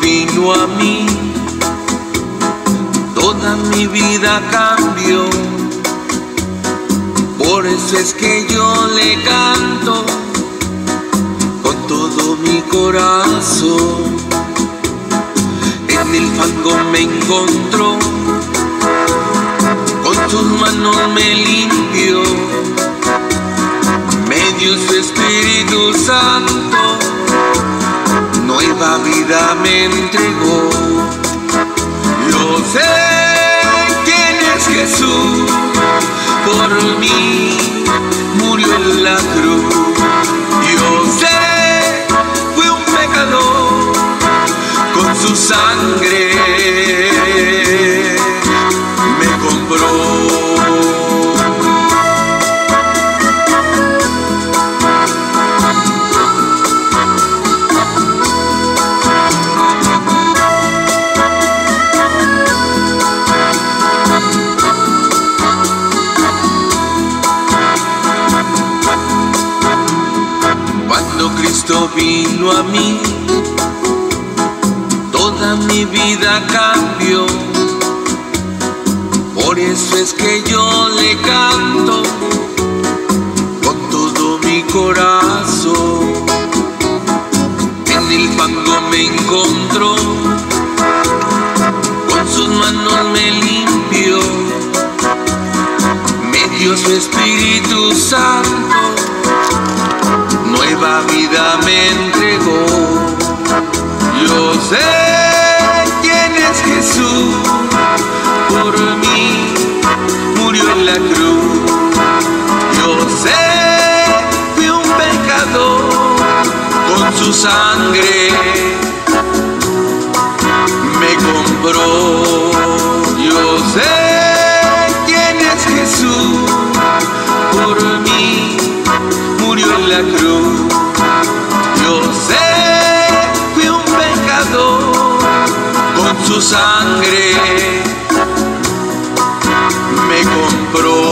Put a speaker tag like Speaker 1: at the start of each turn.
Speaker 1: vino a mí, toda mi vida cambió. Por eso es que yo le canto con todo mi corazón. En el fango me encontró, con sus manos me limpió, me dio su Espíritu Santo, nueva vida me entregó. Vino a mí, toda mi vida cambió. Por eso es que yo le canto con todo mi corazón. En el fango me encontró, con sus manos me limpió, me dio su Espíritu Santo, nueva vida me entregó. Yo sé quién es Jesús, por mí murió en la cruz. Yo sé, fui un pecador con su sangre, su sangre me compró.